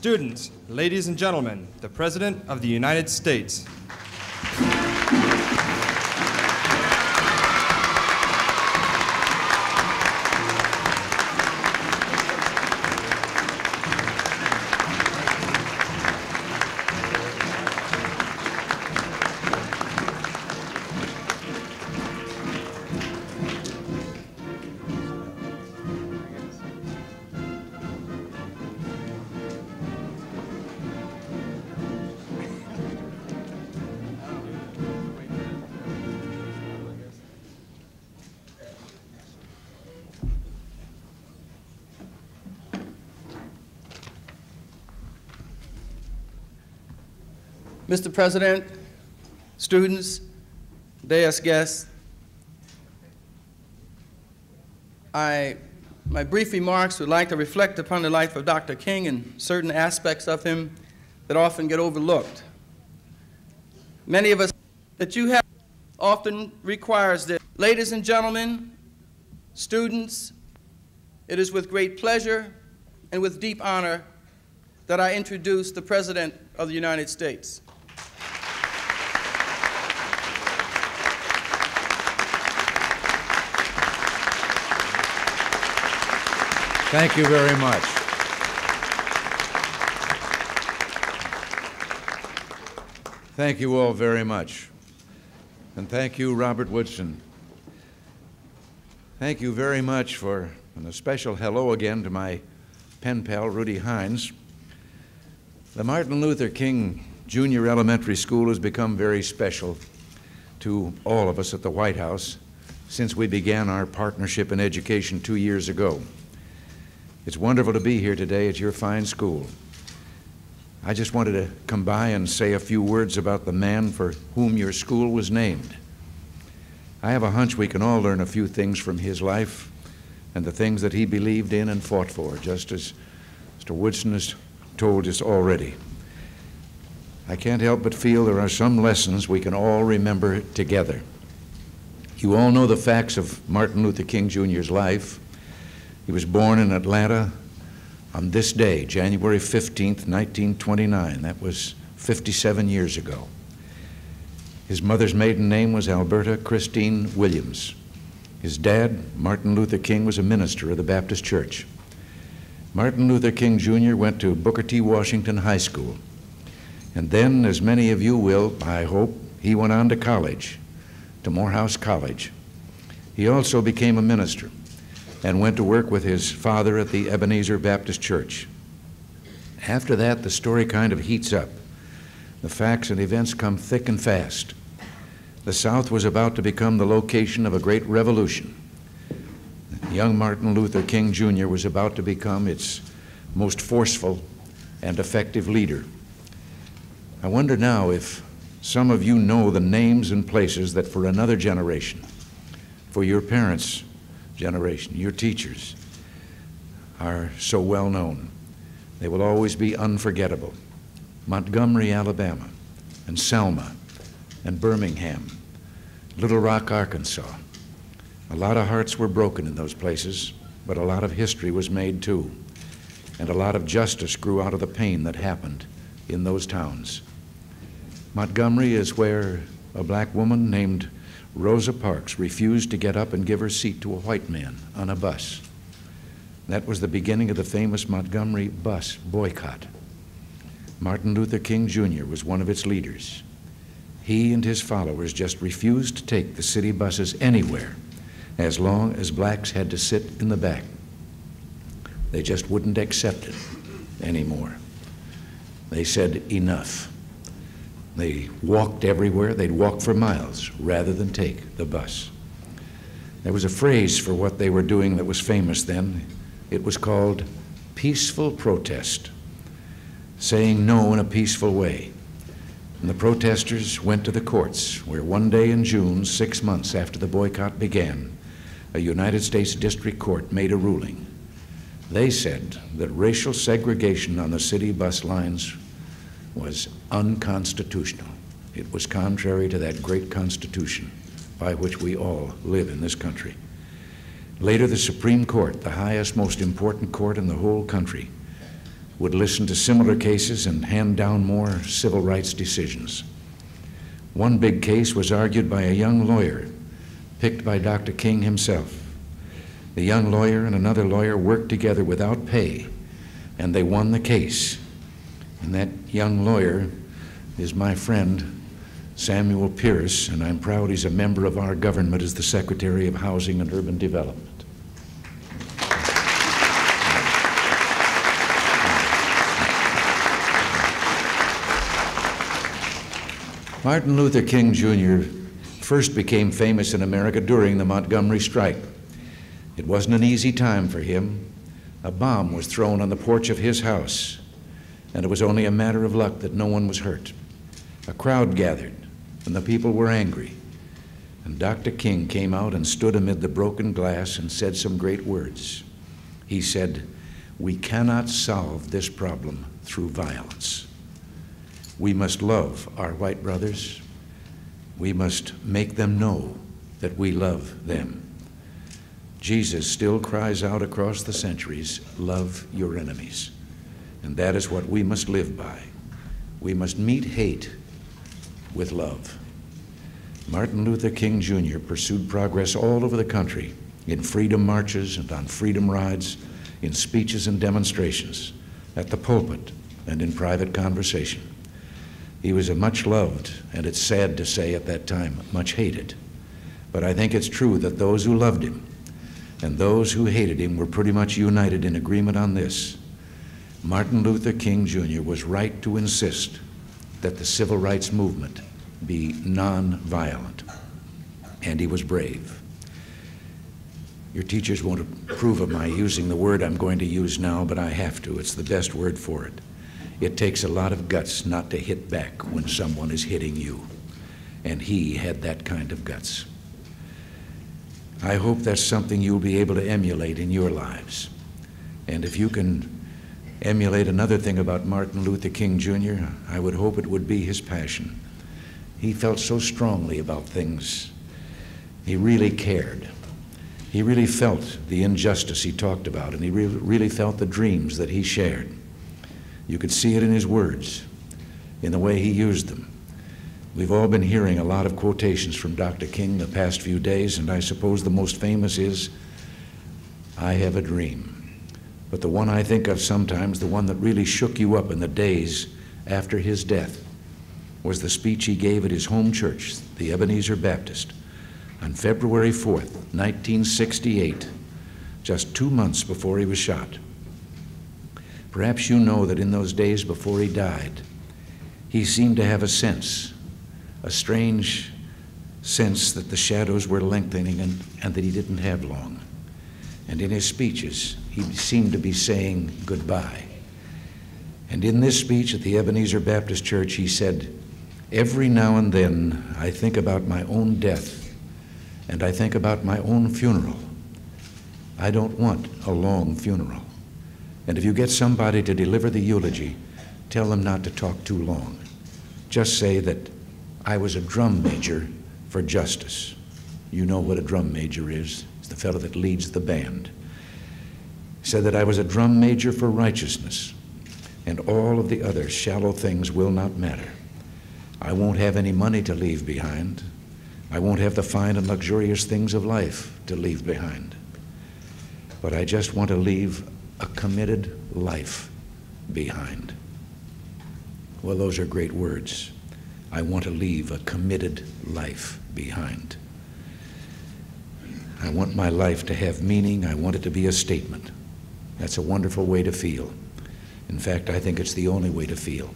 Students, ladies and gentlemen, the President of the United States. Mr. President, students, dais guests, I, my brief remarks would like to reflect upon the life of Dr. King and certain aspects of him that often get overlooked. Many of us that you have often requires this. Ladies and gentlemen, students, it is with great pleasure and with deep honor that I introduce the President of the United States. Thank you very much. Thank you all very much. And thank you, Robert Woodson. Thank you very much for, and a special hello again to my pen pal, Rudy Hines. The Martin Luther King Junior Elementary School has become very special to all of us at the White House since we began our partnership in education two years ago. It's wonderful to be here today at your fine school. I just wanted to come by and say a few words about the man for whom your school was named. I have a hunch we can all learn a few things from his life and the things that he believed in and fought for, just as Mr. Woodson has told us already. I can't help but feel there are some lessons we can all remember together. You all know the facts of Martin Luther King Jr.'s life. He was born in Atlanta on this day, January 15th, 1929. That was 57 years ago. His mother's maiden name was Alberta Christine Williams. His dad, Martin Luther King, was a minister of the Baptist Church. Martin Luther King Jr. went to Booker T. Washington High School. And then, as many of you will, I hope, he went on to college, to Morehouse College. He also became a minister and went to work with his father at the Ebenezer Baptist Church. After that, the story kind of heats up. The facts and events come thick and fast. The South was about to become the location of a great revolution. Young Martin Luther King Jr. was about to become its most forceful and effective leader. I wonder now if some of you know the names and places that for another generation, for your parents' generation, your teachers, are so well known. They will always be unforgettable. Montgomery, Alabama, and Selma, and Birmingham, Little Rock, Arkansas. A lot of hearts were broken in those places, but a lot of history was made too. And a lot of justice grew out of the pain that happened in those towns. Montgomery is where a black woman named Rosa Parks refused to get up and give her seat to a white man on a bus. That was the beginning of the famous Montgomery bus boycott. Martin Luther King Jr. was one of its leaders. He and his followers just refused to take the city buses anywhere as long as blacks had to sit in the back. They just wouldn't accept it anymore. They said, enough. They walked everywhere. They'd walk for miles rather than take the bus. There was a phrase for what they were doing that was famous then. It was called peaceful protest, saying no in a peaceful way. And the protesters went to the courts, where one day in June, six months after the boycott began, a United States District Court made a ruling. They said that racial segregation on the city bus lines was unconstitutional. It was contrary to that great Constitution by which we all live in this country. Later, the Supreme Court, the highest, most important court in the whole country, would listen to similar cases and hand down more civil rights decisions. One big case was argued by a young lawyer picked by Dr. King himself. The young lawyer and another lawyer worked together without pay, and they won the case. And that young lawyer is my friend, Samuel Pierce, and I'm proud he's a member of our government as the Secretary of Housing and Urban Development. Martin Luther King Jr. first became famous in America during the Montgomery strike. It wasn't an easy time for him. A bomb was thrown on the porch of his house, and it was only a matter of luck that no one was hurt. A crowd gathered, and the people were angry. And Dr. King came out and stood amid the broken glass and said some great words. He said, We cannot solve this problem through violence. We must love our white brothers. We must make them know that we love them. Jesus still cries out across the centuries, Love your enemies. And that is what we must live by. We must meet hate with love. Martin Luther King Jr. pursued progress all over the country in freedom marches and on freedom rides, in speeches and demonstrations, at the pulpit, and in private conversation. He was a much loved, and it's sad to say at that time, much hated. But I think it's true that those who loved him and those who hated him were pretty much united in agreement on this. Martin Luther King Jr. was right to insist that the civil rights movement be nonviolent, and he was brave. Your teachers won't approve of my using the word I'm going to use now, but I have to. It's the best word for it. It takes a lot of guts not to hit back when someone is hitting you. And he had that kind of guts. I hope that's something you'll be able to emulate in your lives. And if you can emulate another thing about Martin Luther King Jr., I would hope it would be his passion. He felt so strongly about things. He really cared. He really felt the injustice he talked about, and he really, really felt the dreams that he shared. You could see it in his words, in the way he used them. We've all been hearing a lot of quotations from Dr. King the past few days, and I suppose the most famous is, I have a dream. But the one I think of sometimes, the one that really shook you up in the days after his death, was the speech he gave at his home church, the Ebenezer Baptist, on February 4th, 1968, just two months before he was shot. Perhaps you know that in those days before he died, he seemed to have a sense, a strange sense that the shadows were lengthening and, and that he didn't have long. And in his speeches, he seemed to be saying goodbye. And in this speech at the Ebenezer Baptist Church, he said, Every now and then I think about my own death and I think about my own funeral. I don't want a long funeral. And if you get somebody to deliver the eulogy, tell them not to talk too long. Just say that I was a drum major for justice. You know what a drum major is. The fellow that leads the band. Said that I was a drum major for righteousness, and all of the other shallow things will not matter. I won't have any money to leave behind. I won't have the fine and luxurious things of life to leave behind. But I just want to leave a committed life behind. Well, those are great words. I want to leave a committed life behind. I want my life to have meaning. I want it to be a statement. That's a wonderful way to feel. In fact, I think it's the only way to feel.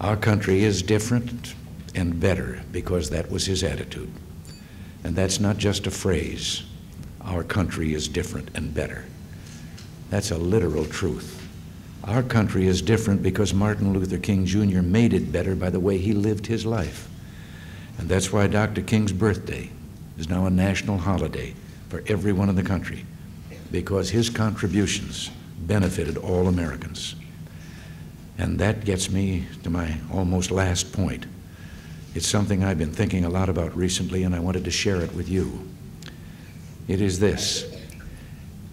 Our country is different and better because that was his attitude. And that's not just a phrase. Our country is different and better. That's a literal truth. Our country is different because Martin Luther King Jr. made it better by the way he lived his life. And that's why Dr. King's birthday is now a national holiday for everyone in the country, because his contributions benefited all Americans. And that gets me to my almost last point. It's something I've been thinking a lot about recently, and I wanted to share it with you. It is this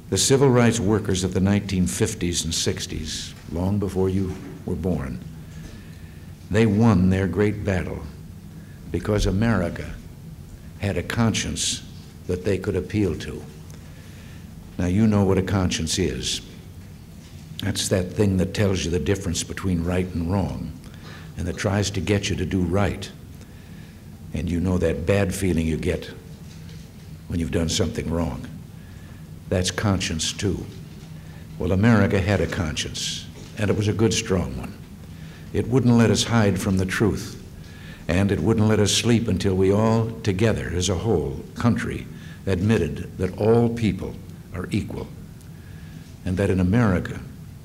The civil rights workers of the 1950s and 60s, long before you were born, they won their great battle because America had a conscience that they could appeal to. Now, you know what a conscience is. That's that thing that tells you the difference between right and wrong and that tries to get you to do right. And you know that bad feeling you get when you've done something wrong. That's conscience, too. Well, America had a conscience, and it was a good, strong one. It wouldn't let us hide from the truth, and it wouldn't let us sleep until we all, together as a whole country, admitted that all people are equal, and that in America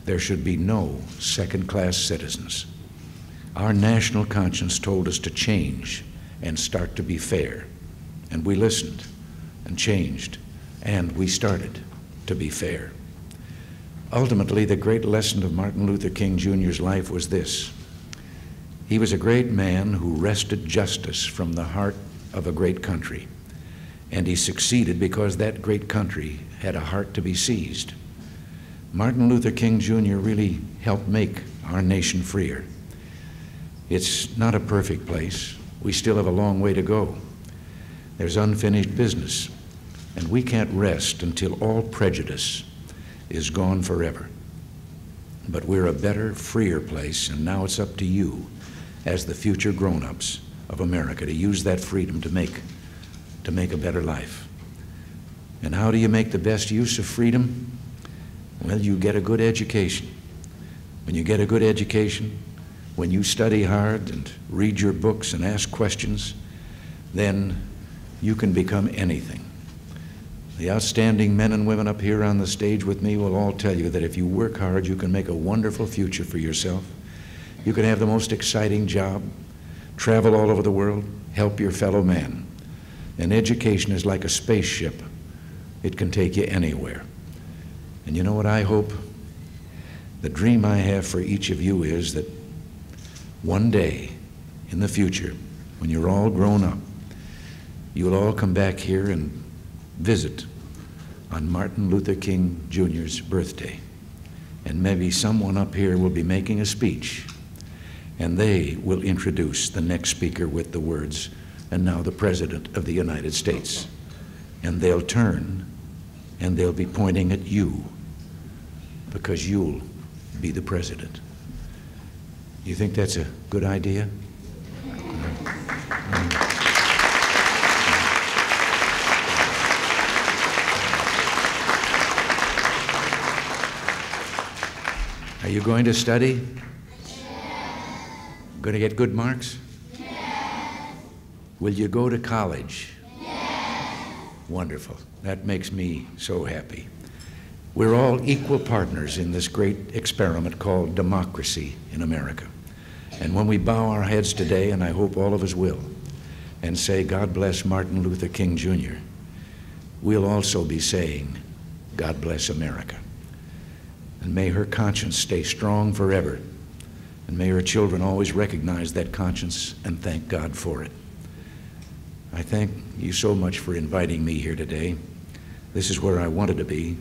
there should be no second class citizens. Our national conscience told us to change and start to be fair, and we listened and changed, and we started to be fair. Ultimately, the great lesson of Martin Luther King Jr.'s life was this he was a great man who wrested justice from the heart of a great country. And he succeeded because that great country had a heart to be seized. Martin Luther King Jr. really helped make our nation freer. It's not a perfect place. We still have a long way to go. There's unfinished business, and we can't rest until all prejudice is gone forever. But we're a better, freer place, and now it's up to you as the future grown-ups of America to use that freedom to make to make a better life. And how do you make the best use of freedom? Well, you get a good education. When you get a good education, when you study hard and read your books and ask questions, then you can become anything. The outstanding men and women up here on the stage with me will all tell you that if you work hard, you can make a wonderful future for yourself you can have the most exciting job, travel all over the world, help your fellow man. And education is like a spaceship, it can take you anywhere. And you know what I hope? The dream I have for each of you is that one day in the future, when you're all grown up, you'll all come back here and visit on Martin Luther King Jr.'s birthday. And maybe someone up here will be making a speech and they will introduce the next speaker with the words, and now the President of the United States. And they'll turn and they'll be pointing at you because you'll be the President. You think that's a good idea? Are you going to study? Going to get good marks? Yes. Will you go to college? Yes. Wonderful. That makes me so happy. We're all equal partners in this great experiment called democracy in America. And when we bow our heads today, and I hope all of us will, and say, God bless Martin Luther King Jr., we'll also be saying, God bless America. And may her conscience stay strong forever and may our children always recognize that conscience and thank God for it. I thank you so much for inviting me here today. This is where I wanted to be.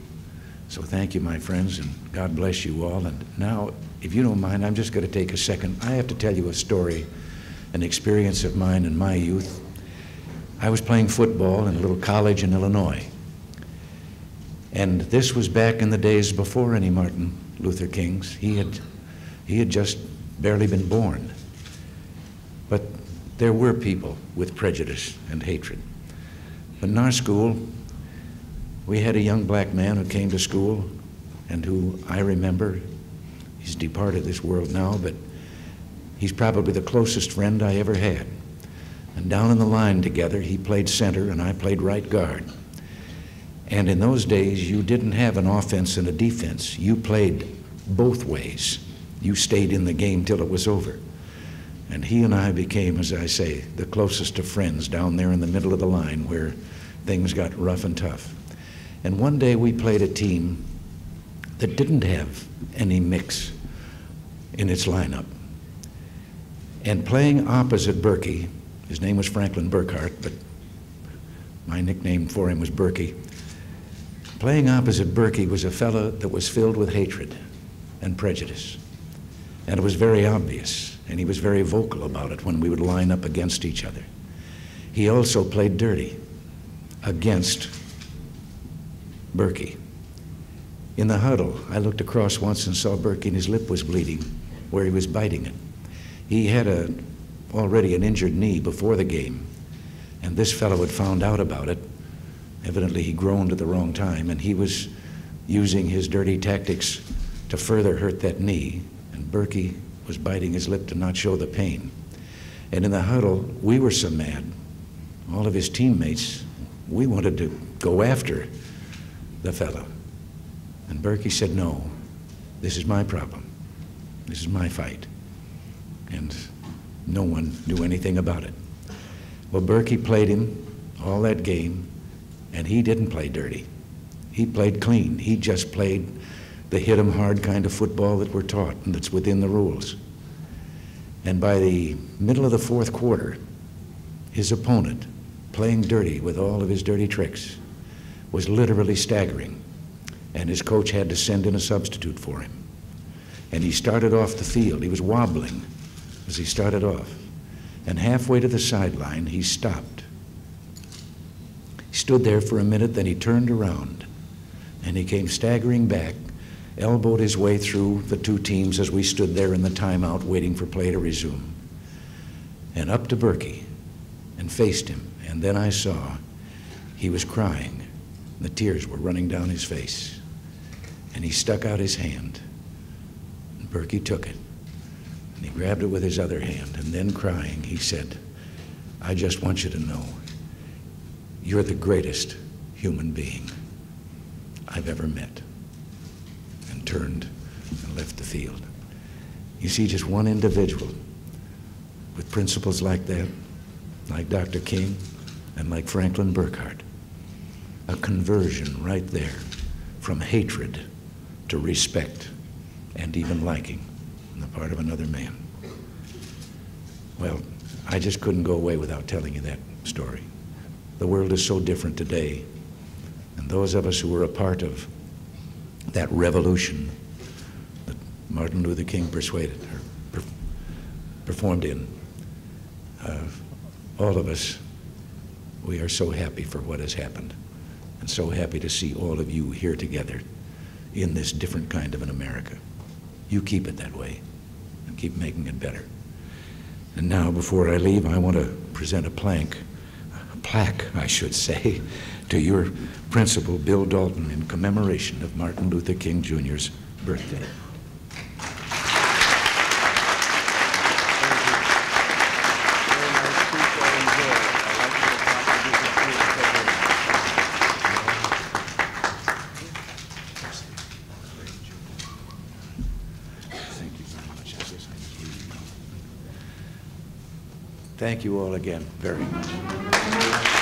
So thank you, my friends, and God bless you all. And now, if you don't mind, I'm just going to take a second. I have to tell you a story, an experience of mine in my youth. I was playing football in a little college in Illinois. And this was back in the days before any Martin Luther Kings. He had, he had just barely been born. But there were people with prejudice and hatred. But in our school, we had a young black man who came to school and who I remember, he's departed this world now, but he's probably the closest friend I ever had. And down in the line together, he played center and I played right guard. And in those days, you didn't have an offense and a defense. You played both ways. You stayed in the game till it was over. And he and I became, as I say, the closest of friends down there in the middle of the line where things got rough and tough. And one day we played a team that didn't have any mix in its lineup. And playing opposite Burgie, his name was Franklin Burghardt, but my nickname for him was Burgie. Playing opposite Burgie was a fellow that was filled with hatred and prejudice. And it was very obvious, and he was very vocal about it when we would line up against each other. He also played dirty against Burgie. In the huddle, I looked across once and saw Burgie, and his lip was bleeding where he was biting it. He had a, already an injured knee before the game, and this fellow had found out about it. Evidently, he groaned at the wrong time, and he was using his dirty tactics to further hurt that knee, and Burgie was biting his lip to not show the pain. And in the huddle, we were so mad, all of his teammates, we wanted to go after the fellow. And Burgie said, No, this is my problem. This is my fight. And no one knew anything about it. Well, Burgie played him all that game, and he didn't play dirty. He played clean. He just played the hit 'em hard kind of football that we're taught and that's within the rules. And by the middle of the fourth quarter, his opponent, playing dirty with all of his dirty tricks, was literally staggering. And his coach had to send in a substitute for him. And he started off the field. He was wobbling as he started off. And halfway to the sideline, he stopped. He stood there for a minute, then he turned around. And he came staggering back, elbowed his way through the two teams as we stood there in the timeout waiting for play to resume. And up to Burgie and faced him. And then I saw he was crying. The tears were running down his face. And he stuck out his hand. And Burgie took it. And he grabbed it with his other hand. And then, crying, he said, I just want you to know you're the greatest human being I've ever met. Turned and left the field. You see, just one individual with principles like that, like Dr. King and like Franklin Burghardt, a conversion right there from hatred to respect and even liking on the part of another man. Well, I just couldn't go away without telling you that story. The world is so different today, and those of us who were a part of that revolution that Martin Luther King persuaded or per performed in, uh, all of us, we are so happy for what has happened, and so happy to see all of you here together in this different kind of an America. You keep it that way and keep making it better. And now, before I leave, I want to present a plank, a plaque, I should say, to your principal, Bill Dalton, in commemoration of Martin Luther King Jr.'s birthday. Thank you all again very much.